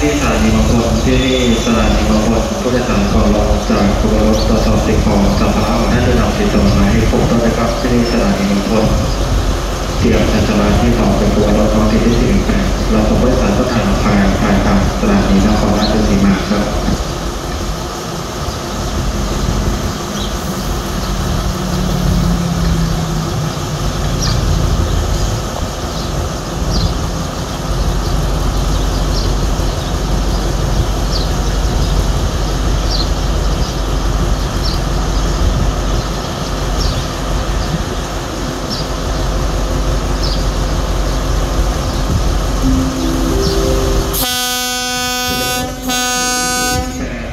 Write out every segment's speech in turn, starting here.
ที่สถานีบางคนที่นี่สถานีบางคนผู้โดยสารก่อนลงจากกรุงเทพต่อสอบติดสัมภาระของท่นจะนำติดต่อมาให้ครบต้นนะครับ ได้สถานีบางบดเสียบจัดจราที่สองเป็นตัวเรถท้องถิ่นที่สี่แปดเราส่งผู้โดยสารต้นทางภายภายทานตลานีนครราชสีมาครับ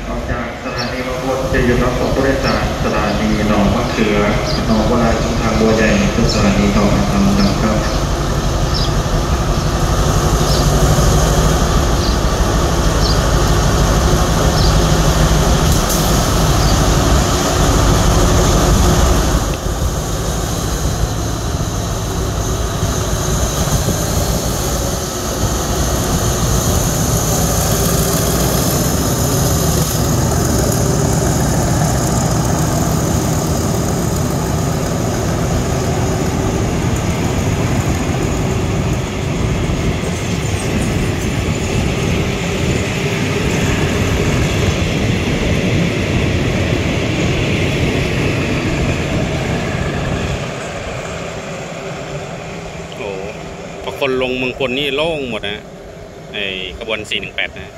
ออกจากสถานีบางบดจะห ยุดรับส่งผู้โดยสารสถานีหนองมะเขือหนองบัวลายทางบัวใหญ่เป็นสถานีต่อมาตามลำดับ พอคนลงเมืองคลนี่โล่งหมดนะไอ้ขบวน 418 นะ